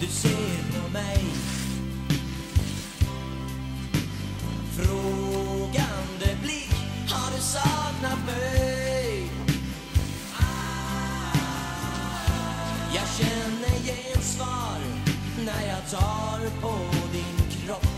du ser på mig Frågande blick, har du saknat mig? Jag känner gensvar när jag tar på din kropp